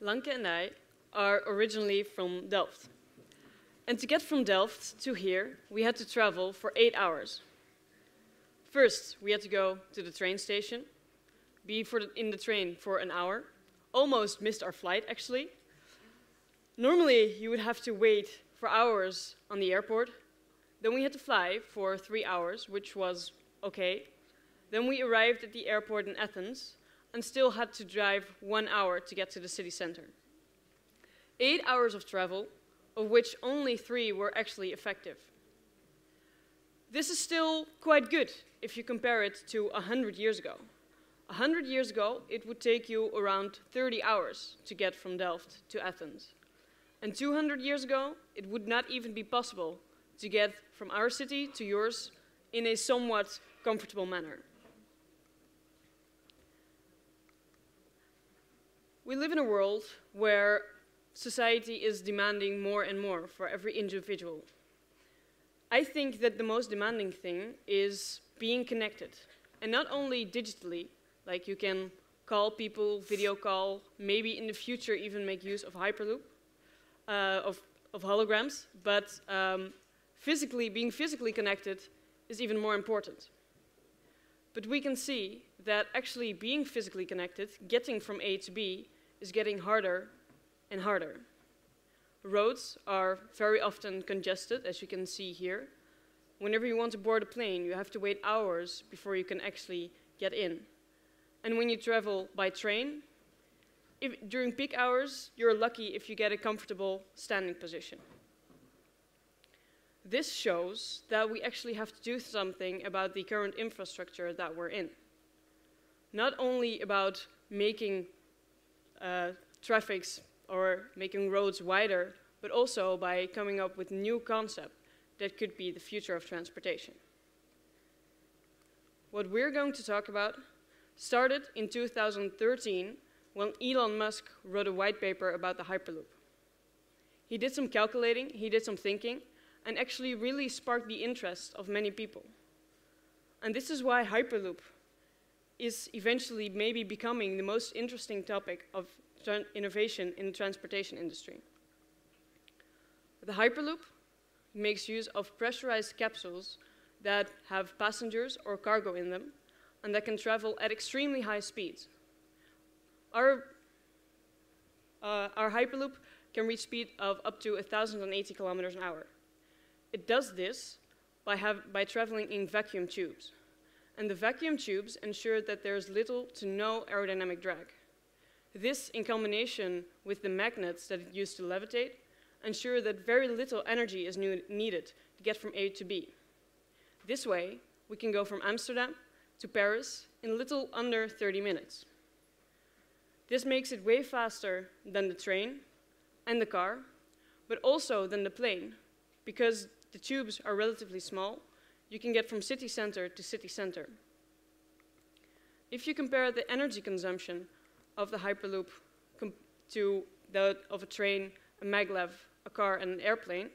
Lanke and I are originally from Delft. And to get from Delft to here, we had to travel for eight hours. First, we had to go to the train station, be the, in the train for an hour, almost missed our flight actually. Normally, you would have to wait for hours on the airport. Then we had to fly for three hours, which was okay. Then we arrived at the airport in Athens and still had to drive one hour to get to the city center. Eight hours of travel, of which only three were actually effective. This is still quite good if you compare it to 100 years ago. 100 years ago, it would take you around 30 hours to get from Delft to Athens. And 200 years ago, it would not even be possible to get from our city to yours in a somewhat comfortable manner. We live in a world where society is demanding more and more for every individual. I think that the most demanding thing is being connected, and not only digitally, like you can call people, video call, maybe in the future even make use of Hyperloop, uh, of, of holograms, but um, physically, being physically connected is even more important. But we can see that actually being physically connected, getting from A to B, is getting harder and harder. Roads are very often congested, as you can see here. Whenever you want to board a plane, you have to wait hours before you can actually get in. And when you travel by train, if, during peak hours, you're lucky if you get a comfortable standing position. This shows that we actually have to do something about the current infrastructure that we're in. Not only about making uh, traffics or making roads wider, but also by coming up with new concepts that could be the future of transportation. What we're going to talk about started in 2013 when Elon Musk wrote a white paper about the Hyperloop. He did some calculating, he did some thinking, and actually really sparked the interest of many people. And this is why Hyperloop is eventually maybe becoming the most interesting topic of innovation in the transportation industry. The Hyperloop makes use of pressurized capsules that have passengers or cargo in them and that can travel at extremely high speeds. Our, uh, our Hyperloop can reach speed of up to 1,080 kilometers an hour. It does this by, have, by traveling in vacuum tubes and the vacuum tubes ensure that there's little to no aerodynamic drag. This, in combination with the magnets that it used to levitate, ensure that very little energy is needed to get from A to B. This way, we can go from Amsterdam to Paris in little under 30 minutes. This makes it way faster than the train and the car, but also than the plane, because the tubes are relatively small you can get from city center to city center. If you compare the energy consumption of the Hyperloop to that of a train, a maglev, a car, and an airplane,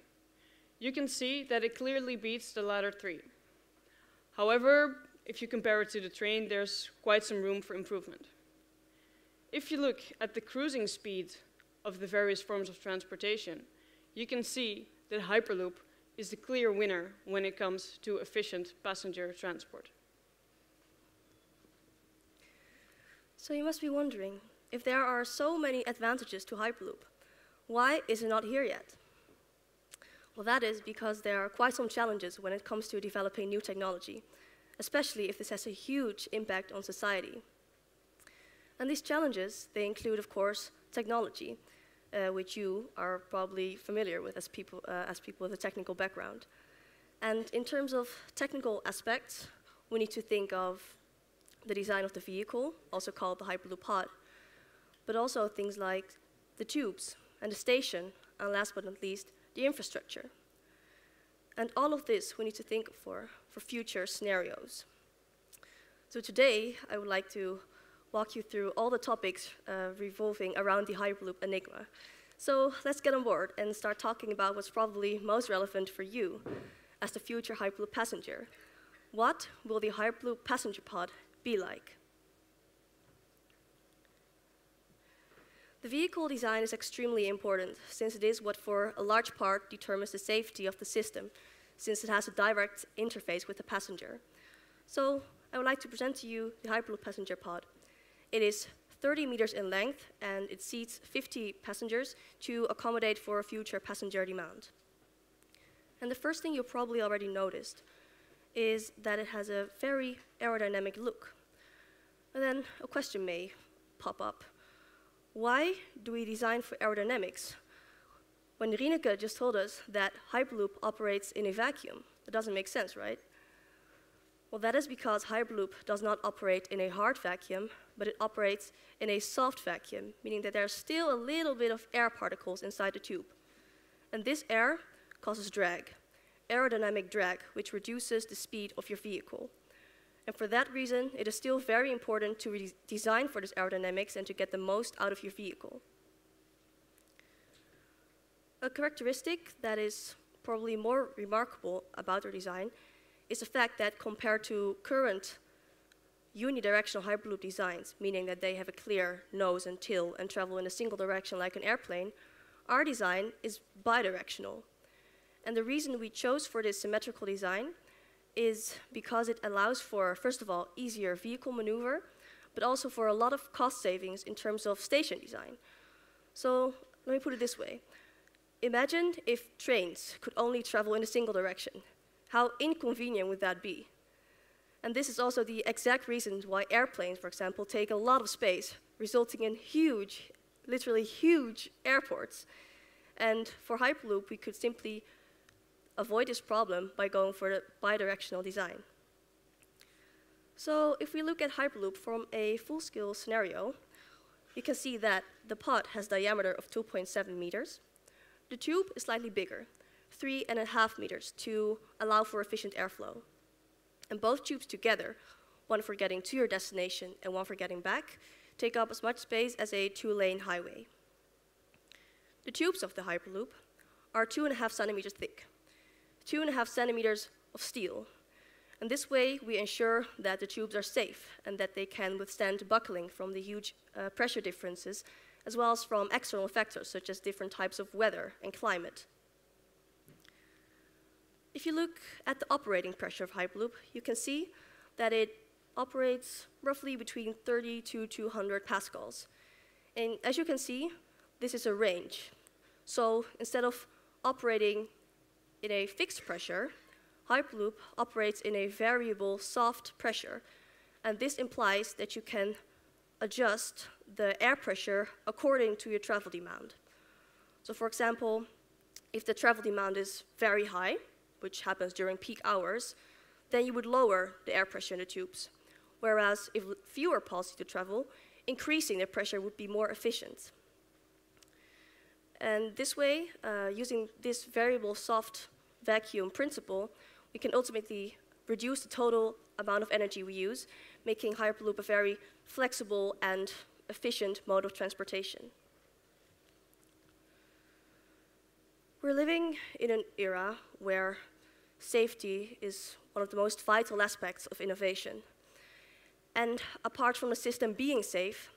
you can see that it clearly beats the latter three. However, if you compare it to the train, there's quite some room for improvement. If you look at the cruising speed of the various forms of transportation, you can see that Hyperloop is the clear winner when it comes to efficient passenger transport. So you must be wondering, if there are so many advantages to Hyperloop, why is it not here yet? Well, that is because there are quite some challenges when it comes to developing new technology, especially if this has a huge impact on society. And these challenges, they include, of course, technology, uh, which you are probably familiar with as people, uh, as people with a technical background. And in terms of technical aspects, we need to think of the design of the vehicle, also called the Hyperloop pod, but also things like the tubes and the station, and last but not least, the infrastructure. And all of this we need to think for, for future scenarios. So today, I would like to walk you through all the topics uh, revolving around the Hyperloop Enigma. So let's get on board and start talking about what's probably most relevant for you as the future Hyperloop passenger. What will the Hyperloop passenger pod be like? The vehicle design is extremely important since it is what for a large part determines the safety of the system since it has a direct interface with the passenger. So I would like to present to you the Hyperloop passenger pod. It is 30 meters in length and it seats 50 passengers to accommodate for future passenger demand. And the first thing you probably already noticed is that it has a very aerodynamic look. And then a question may pop up. Why do we design for aerodynamics when Rieneke just told us that Hyperloop operates in a vacuum? That doesn't make sense, right? Well, that is because Hyperloop does not operate in a hard vacuum, but it operates in a soft vacuum, meaning that there's still a little bit of air particles inside the tube. And this air causes drag, aerodynamic drag, which reduces the speed of your vehicle. And for that reason, it is still very important to design for this aerodynamics and to get the most out of your vehicle. A characteristic that is probably more remarkable about our design is the fact that compared to current unidirectional Hyperloop designs, meaning that they have a clear nose and tail and travel in a single direction like an airplane, our design is bidirectional. And the reason we chose for this symmetrical design is because it allows for, first of all, easier vehicle maneuver, but also for a lot of cost savings in terms of station design. So let me put it this way. Imagine if trains could only travel in a single direction. How inconvenient would that be? And this is also the exact reason why airplanes, for example, take a lot of space, resulting in huge, literally huge airports. And for Hyperloop, we could simply avoid this problem by going for the bidirectional design. So if we look at Hyperloop from a full-scale scenario, you can see that the pod has diameter of 2.7 meters. The tube is slightly bigger, three and a half meters to allow for efficient airflow. And both tubes together, one for getting to your destination and one for getting back, take up as much space as a two-lane highway. The tubes of the Hyperloop are two and a half centimeters thick, two and a half centimeters of steel. And this way, we ensure that the tubes are safe and that they can withstand buckling from the huge uh, pressure differences, as well as from external factors such as different types of weather and climate. If you look at the operating pressure of Hyperloop, you can see that it operates roughly between 30 to 200 pascals. And as you can see, this is a range. So instead of operating in a fixed pressure, Hyperloop operates in a variable soft pressure. And this implies that you can adjust the air pressure according to your travel demand. So for example, if the travel demand is very high, which happens during peak hours, then you would lower the air pressure in the tubes. Whereas if fewer pulses to travel, increasing the pressure would be more efficient. And this way, uh, using this variable soft vacuum principle, we can ultimately reduce the total amount of energy we use, making Hyperloop a very flexible and efficient mode of transportation. We're living in an era where safety is one of the most vital aspects of innovation. And apart from the system being safe,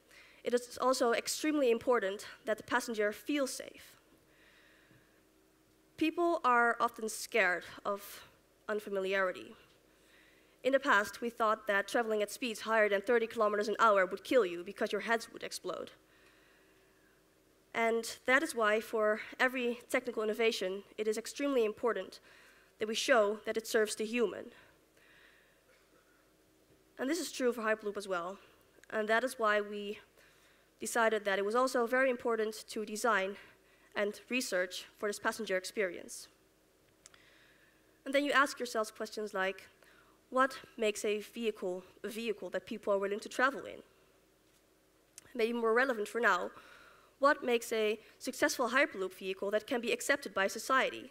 it is also extremely important that the passenger feels safe. People are often scared of unfamiliarity. In the past, we thought that traveling at speeds higher than 30 kilometers an hour would kill you because your heads would explode. And that is why, for every technical innovation, it is extremely important that we show that it serves the human. And this is true for Hyperloop as well. And that is why we decided that it was also very important to design and research for this passenger experience. And then you ask yourselves questions like, what makes a vehicle a vehicle that people are willing to travel in? Maybe more relevant for now, what makes a successful Hyperloop vehicle that can be accepted by society?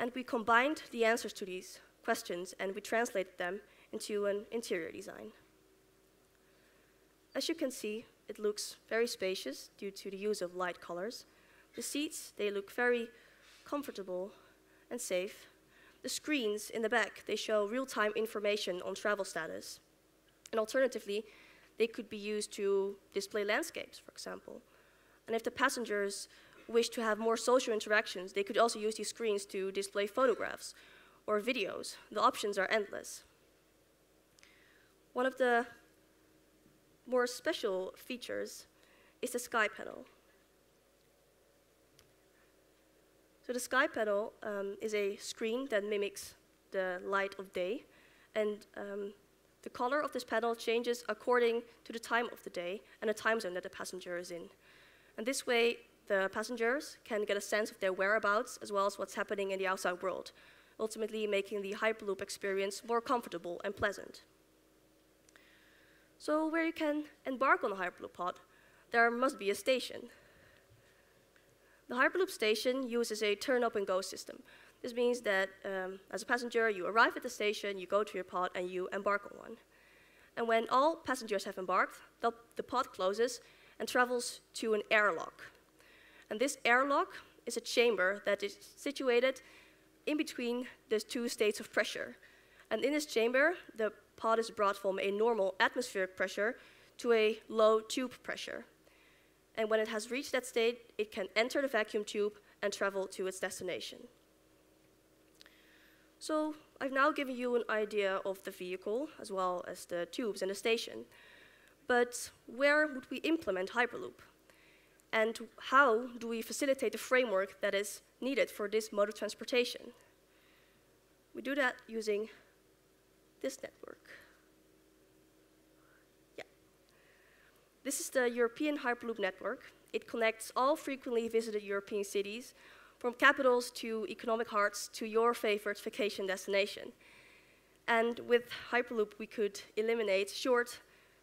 And we combined the answers to these questions and we translated them into an interior design. As you can see, it looks very spacious due to the use of light colors. The seats, they look very comfortable and safe. The screens in the back, they show real-time information on travel status. And alternatively, they could be used to display landscapes, for example. And if the passengers wish to have more social interactions, they could also use these screens to display photographs or videos. The options are endless. One of the more special features is the sky panel. So the sky panel um, is a screen that mimics the light of day, and um, the color of this panel changes according to the time of the day and the time zone that the passenger is in. And this way, the passengers can get a sense of their whereabouts as well as what's happening in the outside world, ultimately making the Hyperloop experience more comfortable and pleasant. So where you can embark on a Hyperloop pod, there must be a station. The Hyperloop station uses a turn up and go system. This means that um, as a passenger, you arrive at the station, you go to your pod, and you embark on one. And when all passengers have embarked, the, the pod closes and travels to an airlock. And this airlock is a chamber that is situated in between the two states of pressure. And in this chamber, the pod is brought from a normal atmospheric pressure to a low tube pressure. And when it has reached that state, it can enter the vacuum tube and travel to its destination. So I've now given you an idea of the vehicle, as well as the tubes and the station. But where would we implement Hyperloop? And how do we facilitate the framework that is needed for this mode of transportation? We do that using this network. Yeah. This is the European Hyperloop network. It connects all frequently visited European cities, from capitals to economic hearts to your favorite vacation destination. And with Hyperloop, we could eliminate short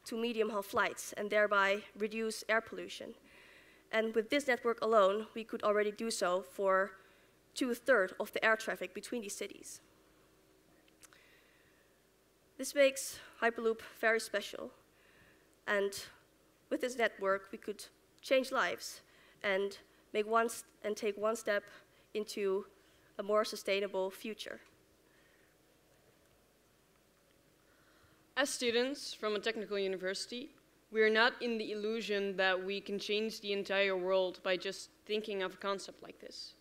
to medium haul flights and thereby reduce air pollution. And with this network alone, we could already do so for two-thirds of the air traffic between these cities. This makes Hyperloop very special. And with this network, we could change lives and, make one and take one step into a more sustainable future. As students from a technical university, we are not in the illusion that we can change the entire world by just thinking of a concept like this.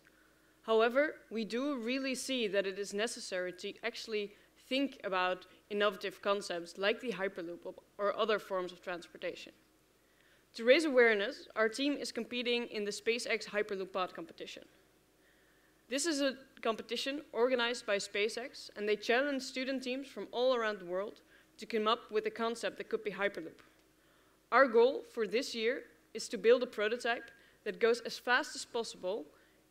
However, we do really see that it is necessary to actually think about innovative concepts like the Hyperloop or other forms of transportation. To raise awareness, our team is competing in the SpaceX Hyperloop Pod competition. This is a competition organized by SpaceX, and they challenge student teams from all around the world to come up with a concept that could be Hyperloop. Our goal for this year is to build a prototype that goes as fast as possible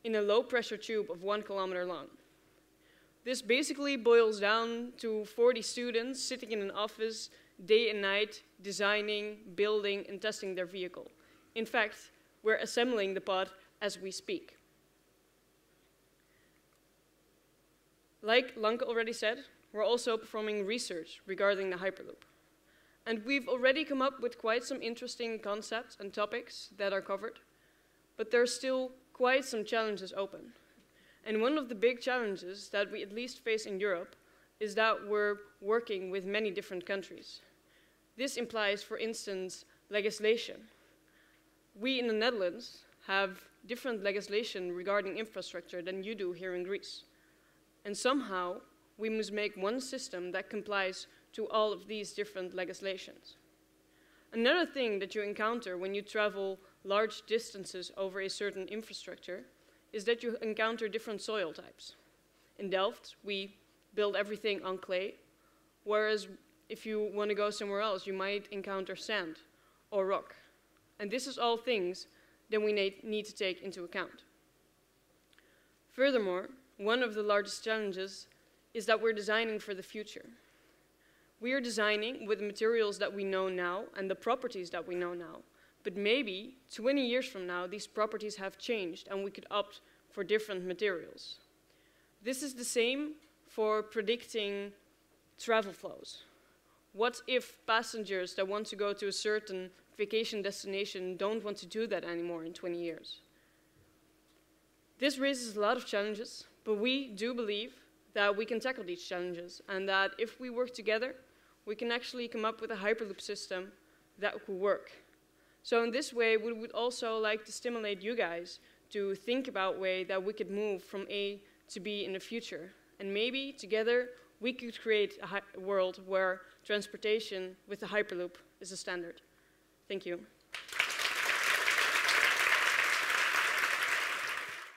in a low pressure tube of one kilometer long. This basically boils down to 40 students sitting in an office day and night, designing, building, and testing their vehicle. In fact, we're assembling the pod as we speak. Like Lanke already said, we're also performing research regarding the Hyperloop. And we've already come up with quite some interesting concepts and topics that are covered, but there are still quite some challenges open. And one of the big challenges that we at least face in Europe is that we're working with many different countries. This implies, for instance, legislation. We in the Netherlands have different legislation regarding infrastructure than you do here in Greece. And somehow, we must make one system that complies to all of these different legislations. Another thing that you encounter when you travel large distances over a certain infrastructure is that you encounter different soil types. In Delft, we build everything on clay, whereas if you want to go somewhere else, you might encounter sand or rock. And this is all things that we need to take into account. Furthermore, one of the largest challenges is that we're designing for the future. We are designing with the materials that we know now and the properties that we know now. But maybe 20 years from now, these properties have changed and we could opt for different materials. This is the same for predicting travel flows. What if passengers that want to go to a certain vacation destination don't want to do that anymore in 20 years? This raises a lot of challenges, but we do believe that we can tackle these challenges and that if we work together, we can actually come up with a Hyperloop system that could work. So in this way, we would also like to stimulate you guys to think about way that we could move from A to B in the future. And maybe together we could create a, a world where transportation with the Hyperloop is a standard. Thank you.